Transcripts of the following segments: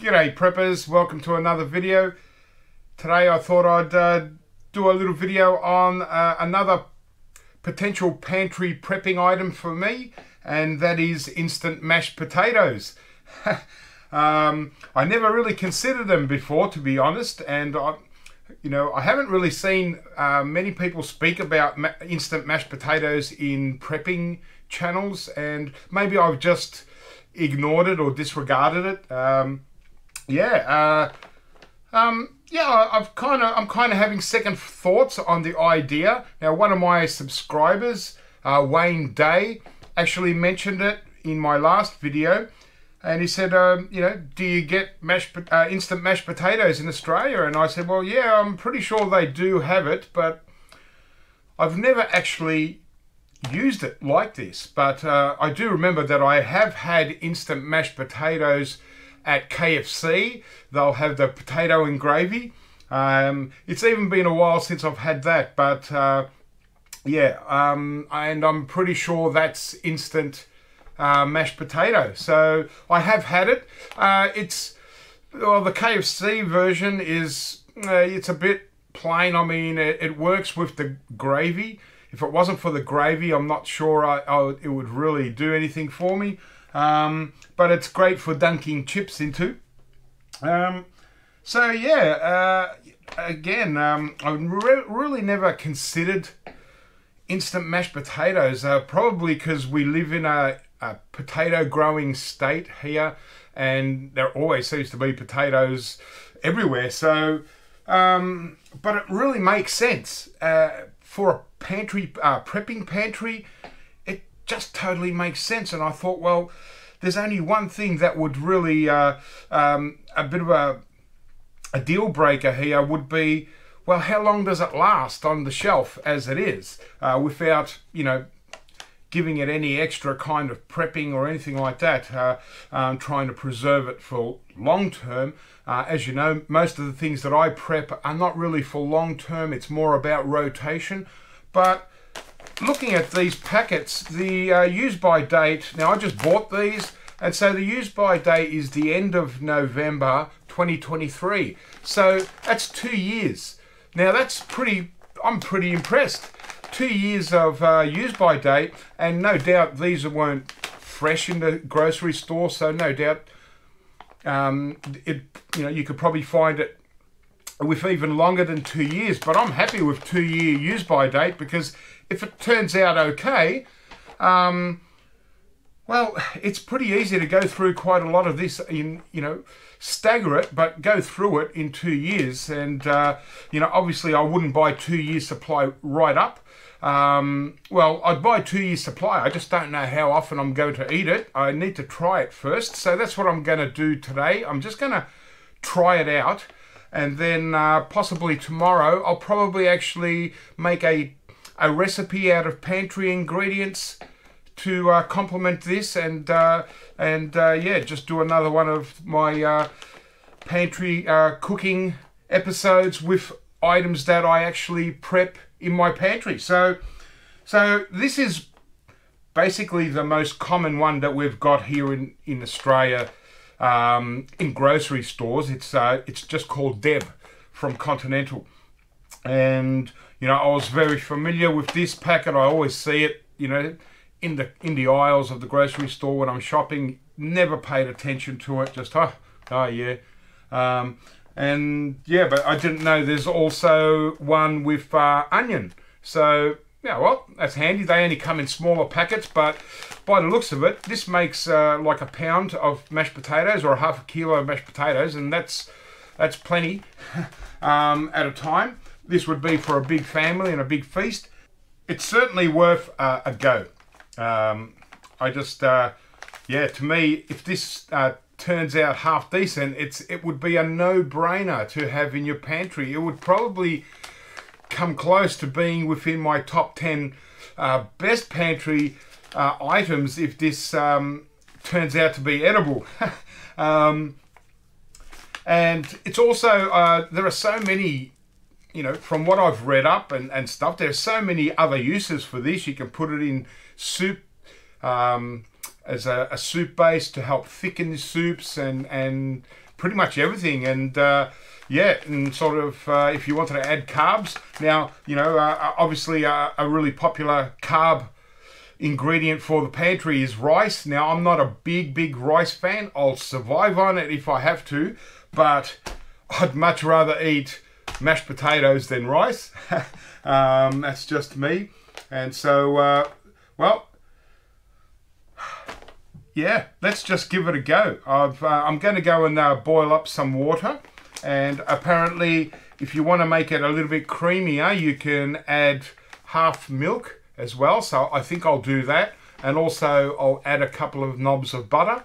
G'day preppers, welcome to another video. Today I thought I'd uh, do a little video on uh, another potential pantry prepping item for me and that is instant mashed potatoes. um, I never really considered them before to be honest and I, you know I haven't really seen uh, many people speak about ma instant mashed potatoes in prepping channels and maybe I've just ignored it or disregarded it. Um, yeah, uh, um, yeah, I've kind of I'm kind of having second thoughts on the idea. Now, one of my subscribers, uh, Wayne Day, actually mentioned it in my last video, and he said, um, you know, do you get mashed uh, instant mashed potatoes in Australia? And I said, well, yeah, I'm pretty sure they do have it, but I've never actually used it like this. But uh, I do remember that I have had instant mashed potatoes at KFC. They'll have the potato and gravy. Um, it's even been a while since I've had that, but uh, yeah, um, and I'm pretty sure that's instant uh, mashed potato. So I have had it. Uh, it's well, the KFC version is uh, it's a bit plain. I mean, it, it, works with the gravy. If it wasn't for the gravy, I'm not sure I, I, it would really do anything for me. Um, but it's great for dunking chips into. Um, so yeah, uh, again, um, I re really never considered instant mashed potatoes, uh, probably because we live in a, a, potato growing state here and there always seems to be potatoes everywhere. So, um, but it really makes sense uh, for a pantry, uh, prepping pantry just totally makes sense. And I thought, well, there's only one thing that would really, uh, um, a bit of a, a deal breaker here would be, well, how long does it last on the shelf as it is uh, without, you know, giving it any extra kind of prepping or anything like that, uh, um, trying to preserve it for long term. Uh, as you know, most of the things that I prep are not really for long term, it's more about rotation. But looking at these packets, the uh, use by date, now I just bought these, and so the use by date is the end of November 2023. So that's two years. Now that's pretty, I'm pretty impressed. Two years of uh, use by date, and no doubt these weren't fresh in the grocery store, so no doubt um, it, you know, you could probably find it with even longer than two years. But I'm happy with two year use by date because if it turns out okay, um, well, it's pretty easy to go through quite a lot of this in, you know, stagger it, but go through it in two years. And, uh, you know, obviously I wouldn't buy two years supply right up. Um, well, I'd buy two years supply. I just don't know how often I'm going to eat it. I need to try it first. So that's what I'm going to do today. I'm just going to try it out and then uh, possibly tomorrow I'll probably actually make a a recipe out of pantry ingredients to uh, complement this and uh, and uh, yeah just do another one of my uh, pantry uh, cooking episodes with items that I actually prep in my pantry so so this is basically the most common one that we've got here in in Australia um, in grocery stores. It's uh, it's just called Deb from Continental, and you know I was very familiar with this packet. I always see it, you know, in the in the aisles of the grocery store when I'm shopping. Never paid attention to it. Just oh, oh yeah. Um, and yeah, but I didn't know there's also one with uh, onion. So yeah, well, that's handy. They only come in smaller packets, but by the looks of it, this makes uh, like a pound of mashed potatoes or a half a kilo of mashed potatoes, and that's that's plenty um, at a time. This would be for a big family and a big feast. It's certainly worth uh, a go. Um, I just, uh, yeah, to me, if this uh, turns out half decent, it's it would be a no-brainer to have in your pantry. It would probably come close to being within my top 10 uh, best pantry uh, items if this um, turns out to be edible. um, and it's also, uh, there are so many, you know, from what I've read up and, and stuff, there's so many other uses for this. You can put it in soup um, as a, a soup base to help thicken the soups and, and pretty much everything. And uh, yeah, and sort of uh, if you wanted to add carbs, now you know uh, obviously uh, a really popular carb ingredient for the pantry is rice. Now I'm not a big big rice fan. I'll survive on it if I have to, but I'd much rather eat mashed potatoes than rice. um, that's just me. And so, uh, well, yeah, let's just give it a go. I've, uh, I'm going to go and uh, boil up some water. And apparently, if you want to make it a little bit creamier, you can add half milk as well. So I think I'll do that. And also, I'll add a couple of knobs of butter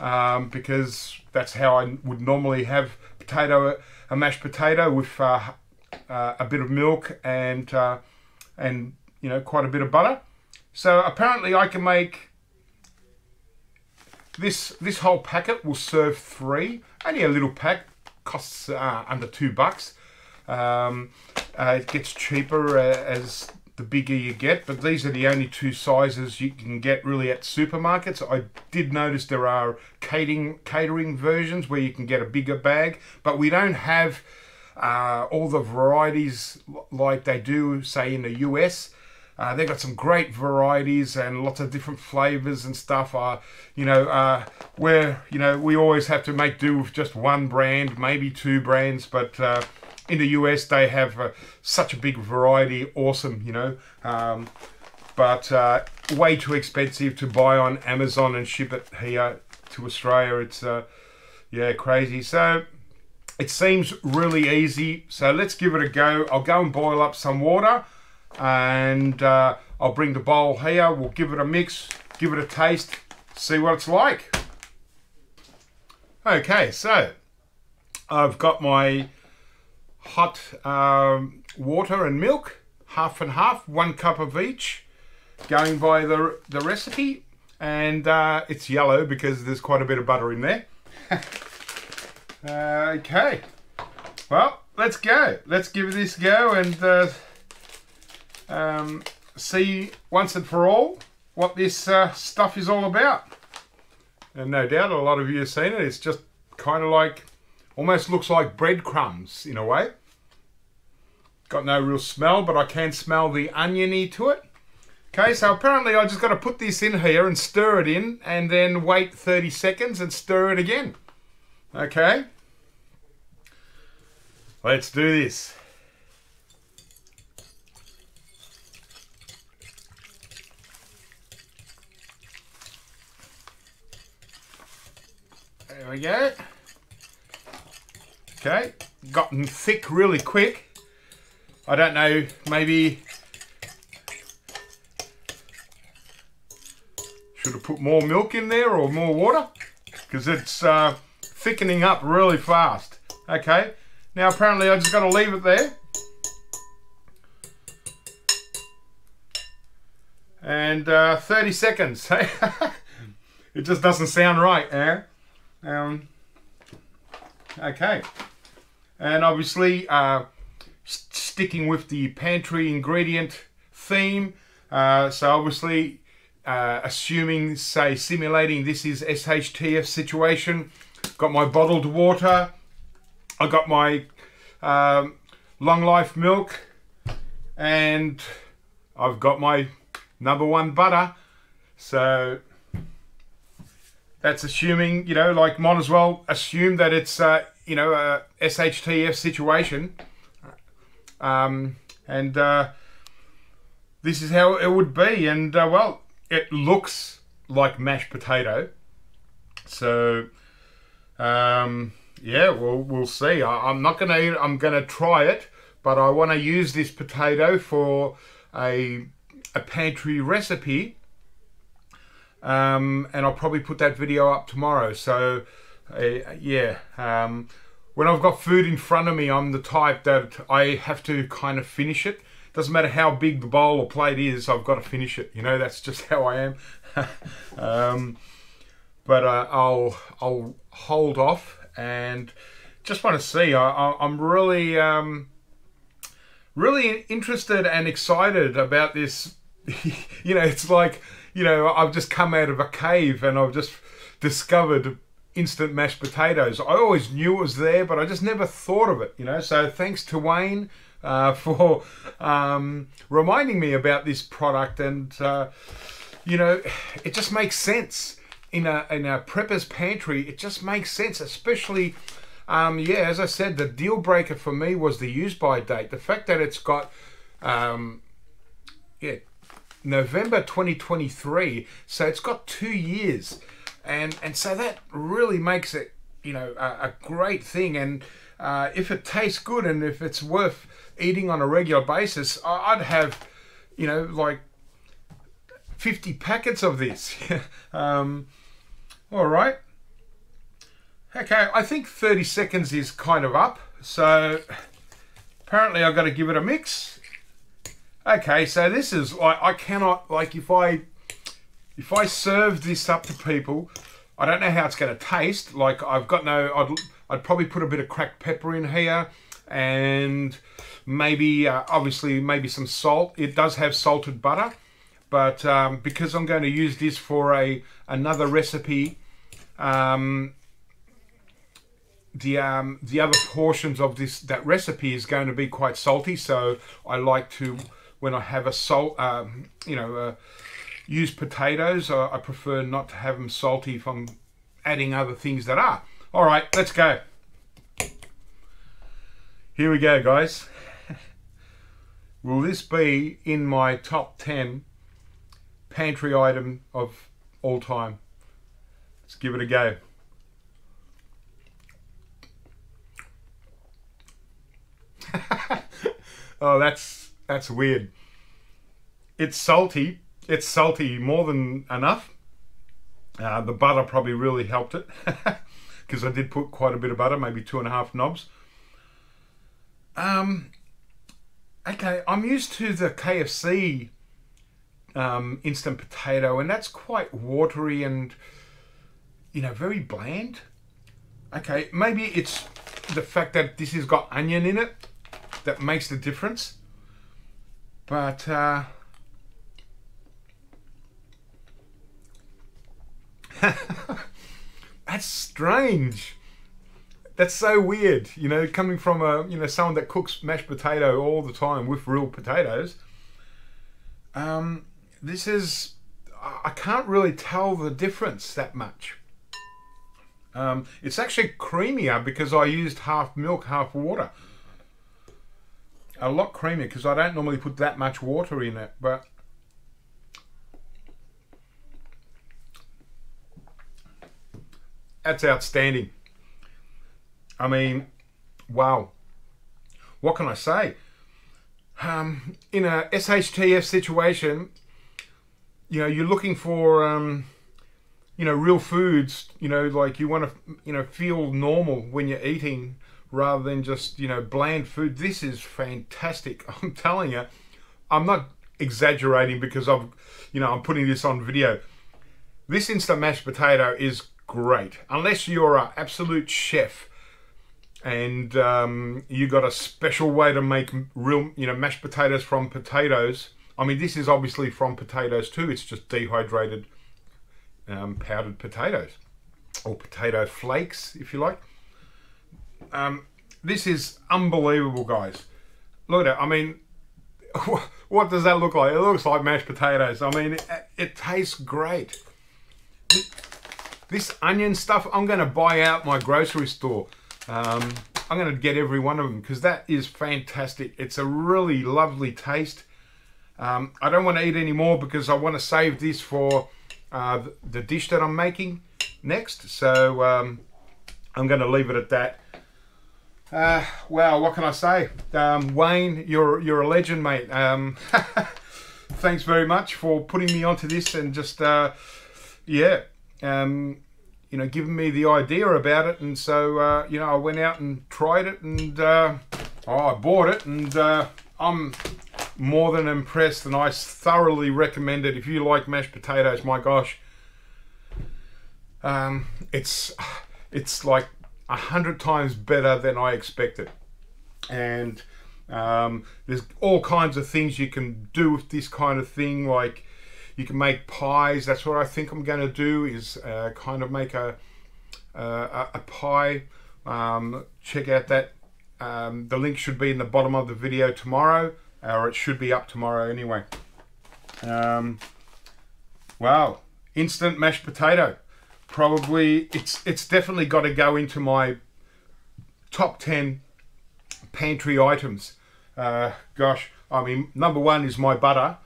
um, because that's how I would normally have potato, a mashed potato with uh, uh, a bit of milk and uh, and you know quite a bit of butter. So apparently, I can make this this whole packet will serve three. Only a little pack costs uh, under two bucks. Um, uh, it gets cheaper uh, as the bigger you get, but these are the only two sizes you can get really at supermarkets. I did notice there are catering catering versions where you can get a bigger bag, but we don't have uh, all the varieties like they do, say, in the US. Uh, they've got some great varieties and lots of different flavors and stuff. Uh, you know, uh, where you know we always have to make do with just one brand, maybe two brands, but uh, in the US they have uh, such a big variety. Awesome, you know, um, but uh, way too expensive to buy on Amazon and ship it here to Australia. It's yeah, crazy. So it seems really easy. So let's give it a go. I'll go and boil up some water and uh, I'll bring the bowl here. We'll give it a mix, give it a taste, see what it's like. Okay, so I've got my hot um, water and milk, half and half, one cup of each, going by the, the recipe. And uh, it's yellow because there's quite a bit of butter in there. uh, okay, well, let's go. Let's give this a go and uh, um, see once and for all what this uh, stuff is all about. And no doubt a lot of you have seen it. It's just kind of like, almost looks like breadcrumbs in a way. Got no real smell, but I can smell the oniony to it. Okay, so apparently I just got to put this in here and stir it in and then wait 30 seconds and stir it again. Okay. Let's do this. There we go. Okay, gotten thick really quick. I don't know, maybe should have put more milk in there or more water because it's uh, thickening up really fast. Okay, now apparently I just got to leave it there. And uh, 30 seconds. it just doesn't sound right, eh? Um, okay. And obviously, uh, sticking with the pantry ingredient theme, uh, so obviously, uh, assuming, say, simulating this is SHTF situation, got my bottled water, I got my um, long life milk, and I've got my number one butter. So that's assuming, you know, like might as well assume that it's, uh, you know, a SHTF situation. Um, and uh, this is how it would be. And, uh, well, it looks like mashed potato. So, um, yeah, we'll, we'll see. I, I'm not going to, I'm to try it, but I want to use this potato for a, a pantry recipe um, and I'll probably put that video up tomorrow. So, uh, yeah, um, when I've got food in front of me, I'm the type that I have to kind of finish it. Doesn't matter how big the bowl or plate is, I've got to finish it. You know, that's just how I am. um, but uh, I'll I'll hold off and just want to see. I, am really um, really interested and excited about this. you know, it's like you know, I've just come out of a cave and I've just discovered instant mashed potatoes. I always knew it was there, but I just never thought of it, you know. So thanks to Wayne uh, for um, reminding me about this product, and uh, you know, it just makes sense in a in a prepper's pantry. It just makes sense, especially. Um, yeah, as I said, the deal breaker for me was the use by date. The fact that it's got, um, yeah, November 2023, so it's got two years and and so that really makes it you know a, a great thing. And uh, if it tastes good and if it's worth eating on a regular basis i'd have you know like 50 packets of this. Um, all right. Okay i think 30 seconds is kind of up. So apparently i've got to give it a mix. Okay so this is like i cannot like if i if I serve this up to people, I don't know how it's going to taste. Like I've got no, I'd, I'd probably put a bit of cracked pepper in here and maybe, uh, obviously, maybe some salt. It does have salted butter, but um, because I'm going to use this for a another recipe, um, the um, the other portions of this that recipe is going to be quite salty. So I like to when I have a salt, um, you know. Uh, use potatoes. I, I prefer not to have them salty if I'm adding other things that are. All right, let's go. Here we go, guys. Will this be in my top 10 pantry item of all time? Let's give it a go. oh, that's that's weird. It's salty, it's salty more than enough. Uh, the butter probably really helped it because I did put quite a bit of butter, maybe two and a half knobs. Um, okay, I'm used to the KFC um, instant potato, and that's quite watery and you know very bland. Okay, maybe it's the fact that this has got onion in it that makes the difference. But uh, That's strange. That's so weird, you know, coming from a you know someone that cooks mashed potato all the time with real potatoes. Um, this is I can't really tell the difference that much. Um, it's actually creamier because I used half milk, half water. A lot creamier because I don't normally put that much water in it, but That's outstanding. I mean, wow. What can I say? Um, in a SHTF situation, you know, you're looking for, um, you know, real foods, you know, like you want to, you know, feel normal when you're eating rather than just, you know, bland food. This is fantastic. I'm telling you, I'm not exaggerating because I've, you know, I'm putting this on video. This instant mashed potato is great. Unless you're an absolute chef and um, you got a special way to make real, you know, mashed potatoes from potatoes. I mean, this is obviously from potatoes too. It's just dehydrated um, powdered potatoes or potato flakes, if you like. Um, this is unbelievable, guys. Look at it. I mean, what does that look like? It looks like mashed potatoes. I mean, it, it tastes great. This onion stuff, I'm going to buy out my grocery store. Um, I'm going to get every one of them because that is fantastic. It's a really lovely taste. Um, I don't want to eat any more because I want to save this for uh, the dish that I'm making next. So um, I'm going to leave it at that. Uh, wow, what can I say? Um, Wayne, you're you're a legend, mate. Um, thanks very much for putting me onto this and just uh, yeah, um, you know, giving me the idea about it. And so, uh, you know, I went out and tried it and uh, oh, I bought it and uh, I'm more than impressed and I thoroughly recommend it. If you like mashed potatoes, my gosh, um, it's, it's like a hundred times better than I expected. And um, there's all kinds of things you can do with this kind of thing, like you can make pies. That's what I think I'm going to do is uh, kind of make a uh, a, pie. Um, check out that. Um, the link should be in the bottom of the video tomorrow, or it should be up tomorrow anyway. Um, wow, instant mashed potato. Probably it's it's definitely got to go into my top ten pantry items. Uh, gosh, I mean, number one is my butter,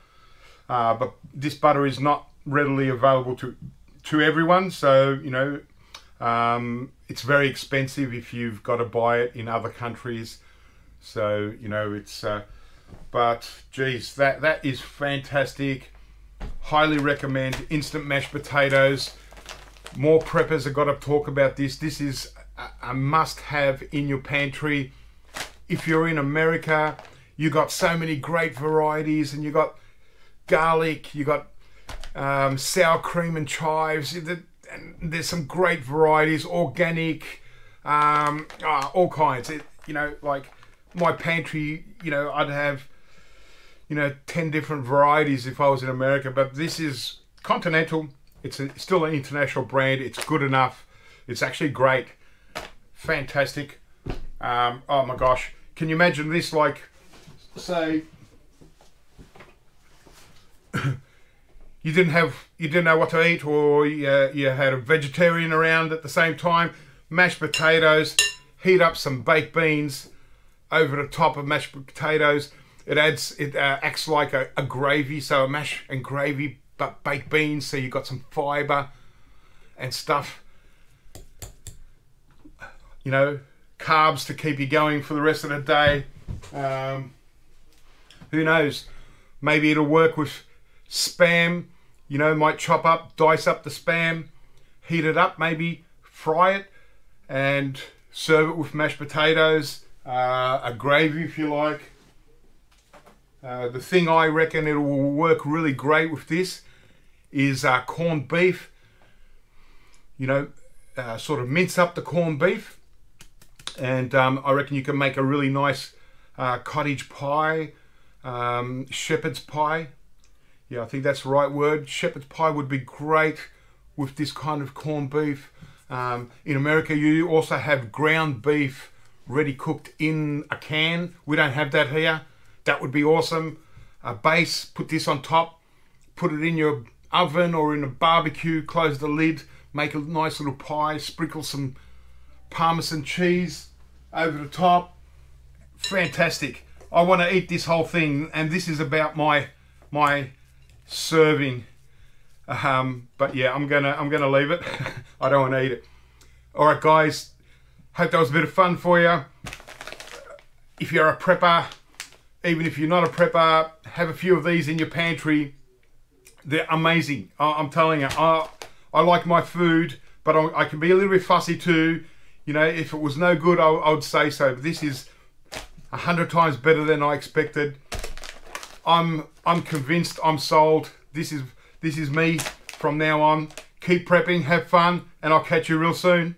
uh, but this butter is not readily available to to everyone. So you know, um, it's very expensive if you've got to buy it in other countries. So you know, it's. Uh, but geez, that that is fantastic. Highly recommend instant mashed potatoes. More preppers have got to talk about this. This is a, a must-have in your pantry. If you're in America, you got so many great varieties, and you got garlic, you got um, sour cream and chives. And there's some great varieties, organic, um, oh, all kinds. It, you know, like my pantry, you know, I'd have, you know, 10 different varieties if I was in America, but this is continental. It's a, still an international brand. It's good enough. It's actually great. Fantastic. Um, oh my gosh. Can you imagine this like, say, you didn't have you didn't know what to eat or you, uh, you had a vegetarian around at the same time. Mashed potatoes heat up some baked beans over the top of mashed potatoes. It adds it uh, acts like a, a, gravy so a mash and gravy but baked beans so you've got some fiber and stuff. You know carbs to keep you going for the rest of the day. Um, who knows? Maybe it'll work with spam you know, might chop up, dice up the spam, heat it up, maybe fry it, and serve it with mashed potatoes, uh, a gravy if you like. Uh, the thing I reckon it will work really great with this is uh, corned beef. You know, uh, sort of mince up the corned beef, and um, I reckon you can make a really nice uh, cottage pie, um, shepherd's pie yeah, I think that's the right word. Shepherd's pie would be great with this kind of corned beef. Um, in America, you also have ground beef ready cooked in a can. We don't have that here. That would be awesome. A base, put this on top, put it in your oven or in a barbecue, close the lid, make a nice little pie, sprinkle some parmesan cheese over the top. Fantastic. I want to eat this whole thing and this is about my my serving. Um, but yeah, I'm gonna I'm gonna leave it. I don't want to eat it. All right, guys. Hope that was a bit of fun for you. If you're a prepper, even if you're not a prepper, have a few of these in your pantry. They're amazing. I'm telling you. I, I like my food, but I, I, can be a little bit fussy too. You know, if it was no good, I, I would say so. But this is a hundred times better than I expected. I'm I'm convinced. I'm sold. This is this is me from now on. Keep prepping, have fun, and I'll catch you real soon.